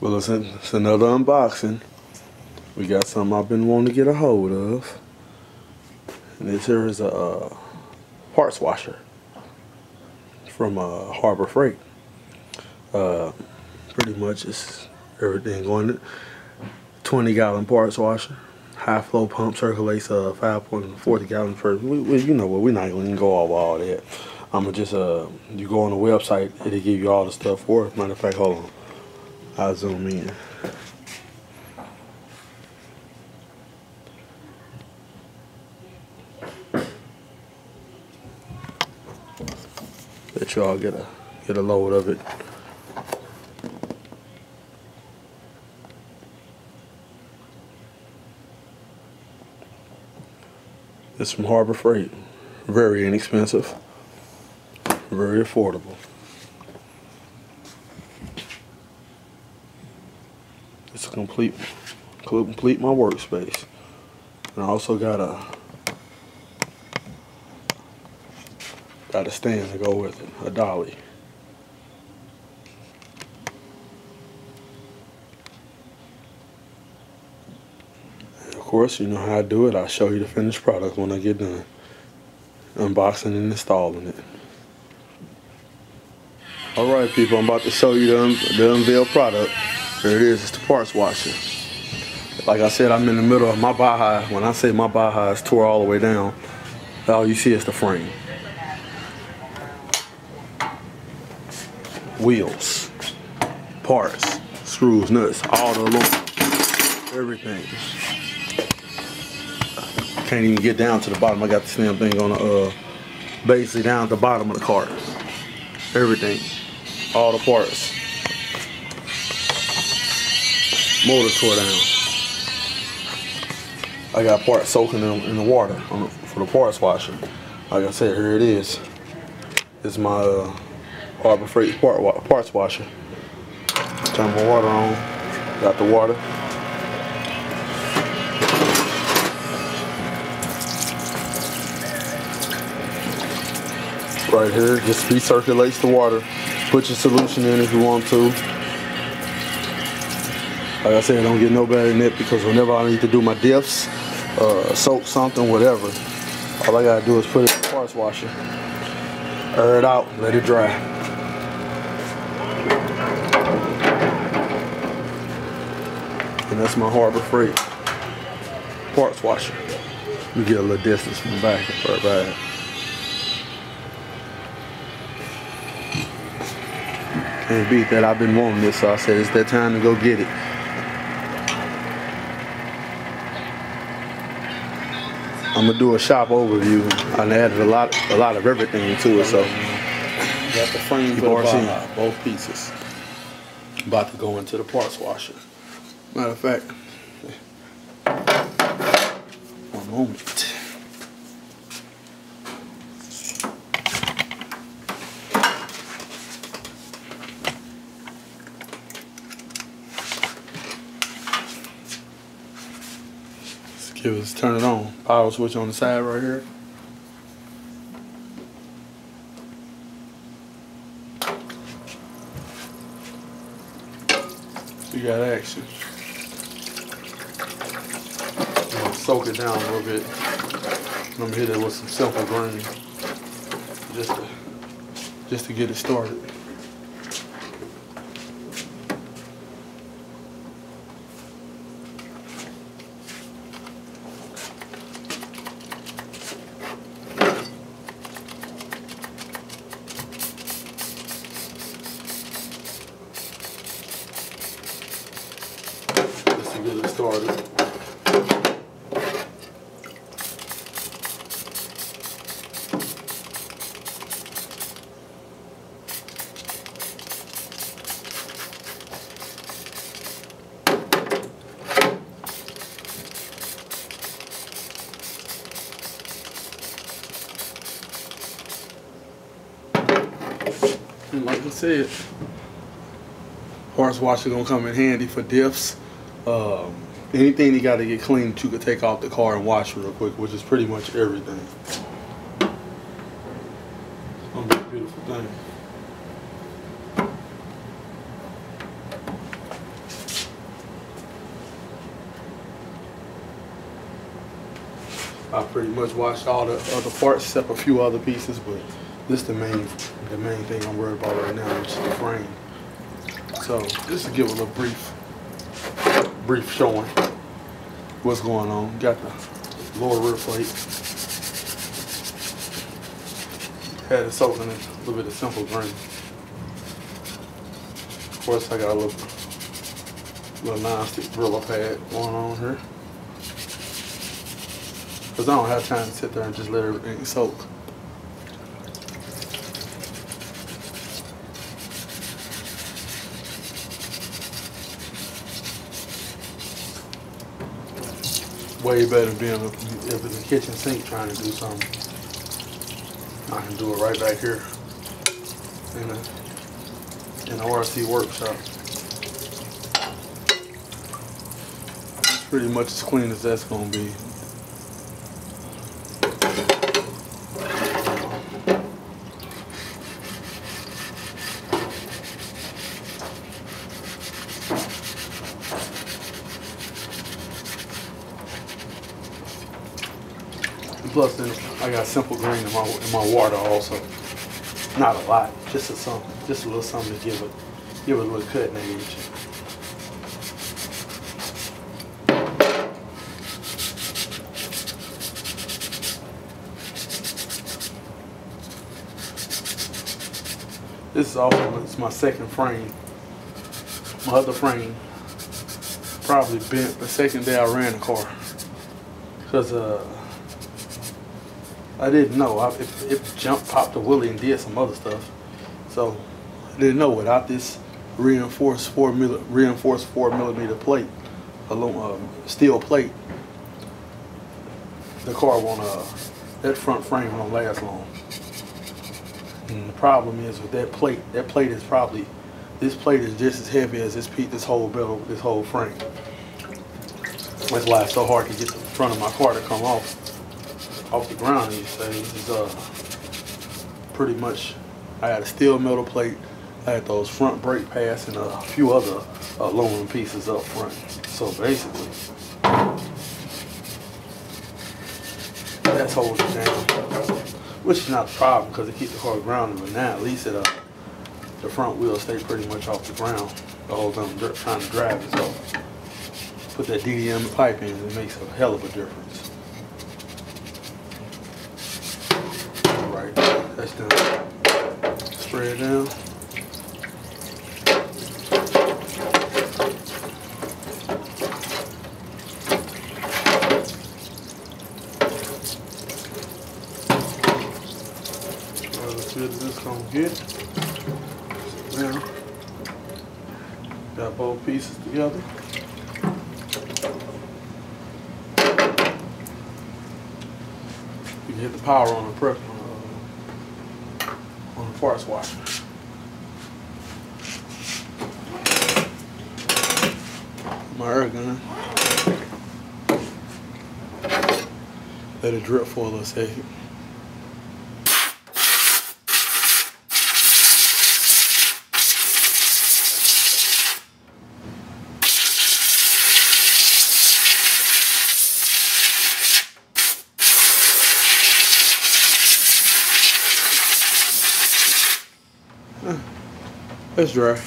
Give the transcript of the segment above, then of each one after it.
Well, it's, it's another unboxing. We got something I've been wanting to get a hold of. And this here is a uh, parts washer from uh, Harbor Freight. Uh, pretty much it's everything going to 20 gallon parts washer. High flow pump circulates uh, 5.40 gallon per. We, we, you know what? We're not going to go over all that. I'm gonna just uh, you go on the website, it'll give you all the stuff for it. Matter of fact, hold on. I'll zoom in. Let y'all get a get a load of it. It's from Harbor Freight. Very inexpensive. Very affordable. It's a complete complete my workspace. And I also got a got a stand to go with it, a dolly. And of course, you know how I do it. I'll show you the finished product when I get done unboxing and installing it. Alright people, I'm about to show you the, the unveiled product. There it is, it's the parts washer. Like I said, I'm in the middle of my Baja. When I say my Baja is tore all the way down, all you see is the frame. Wheels, parts, screws, nuts, all the aluminum, everything. Can't even get down to the bottom. I got this damn thing on the, uh, basically down at the bottom of the cart. Everything, all the parts. Motor tore down. I got parts soaking in, in the water the, for the parts washer. Like I said, here it is. It's my uh, Harbor Freight part, parts washer. Turn my water on. Got the water. Right here, just recirculates the water. Put your solution in if you want to. Like I said, I don't get no better than it because whenever I need to do my diffs, uh, soak something, whatever, all I gotta do is put it in the parts washer, air it out, let it dry. And that's my Harbor Freight parts washer. Me get a little distance from the back for a bag. Can't beat that. I've been wanting this, so I said it's that time to go get it. I'm gonna do a shop overview. I added a lot, a lot of everything to it. So got the frame for the both pieces. About to go into the parts washer. Matter of fact, one moment. Give us turn it on. Power switch on the side right here. you got action. soak it down a little bit. I'm gonna hit it with some simple green, just to just to get it started. To get it started. And like I said, parts washer gonna come in handy for diffs um, anything you got to get cleaned, you could take off the car and wash real quick, which is pretty much everything. It's going to be a beautiful thing. I pretty much washed all the other parts except a few other pieces, but this is the main the main thing I'm worried about right now, which is the frame. So just to give a little brief brief showing what's going on. Got the lower rear plate. Had it soaking in a little bit of simple green. Of course I got a little little non-stick Brillo pad going on here. Cause I don't have time to sit there and just let everything soak. Way better than being if it's a kitchen sink trying to do something. I can do it right back here in the uh, in the RC workshop. It's pretty much as clean as that's gonna be. Plus then I got simple green in my in my water also. Not a lot, just a something, just a little something to give it give it a little cutting edge. This is also it's my second frame. My other frame probably bent the second day I ran the car. Cause uh I didn't know. I, it, it jumped, popped a wheelie, and did some other stuff. So I didn't know without this reinforced four milli, reinforced four millimeter plate, aluminum uh, steel plate, the car won't. Uh, that front frame won't last long. And the problem is with that plate. That plate is probably this plate is just as heavy as this this whole metal, this whole frame. That's why it's so hard to get the front of my car to come off off the ground these days is uh pretty much I had a steel metal plate, I had those front brake pads and a few other aluminum pieces up front. So basically that's holding it down. Which is not a problem because it keeps the car grounded, but now at least it uh the front wheels stay pretty much off the ground the whole time I'm trying to drive it. So put that DDM pipe in, it makes a hell of a difference. Spray it down. as good as this gonna get. Now, got both pieces together. You can hit the power on the pressure parts washer. My gun. Let it drip for a little second. It's dry.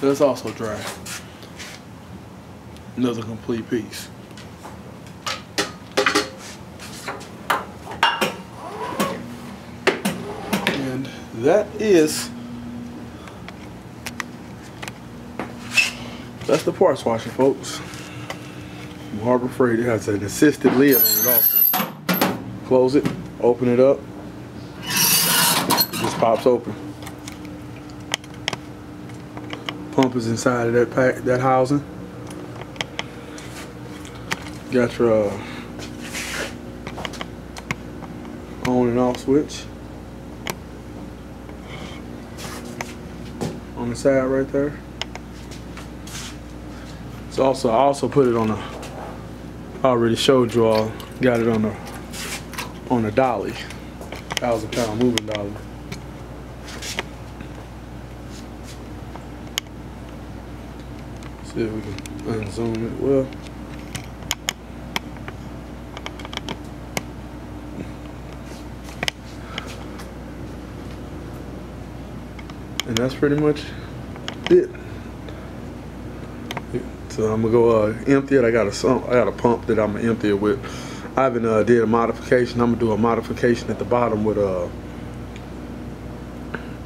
That's also dry. Another complete piece. And that is that's the parts washer, folks. Harbor Freight it has an assisted lid on it also. close it, open it up, it just pops open. Is inside of that pack, that housing. Got your uh, on and off switch on the side right there. It's also I also put it on a I already showed you all got it on a on a dolly thousand pound moving dolly. See if we can unzoom it well. And that's pretty much it. So I'm gonna go uh, empty it. I got a I got a pump that I'm gonna empty it with. I haven't uh, did a modification. I'm gonna do a modification at the bottom with a,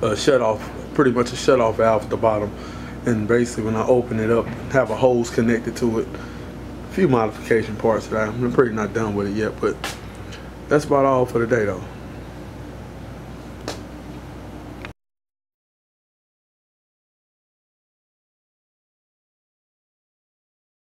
a shut off, pretty much a shut off valve at the bottom. And basically when I open it up, have a hose connected to it. A few modification parts that I'm pretty not done with it yet, but that's about all for today though.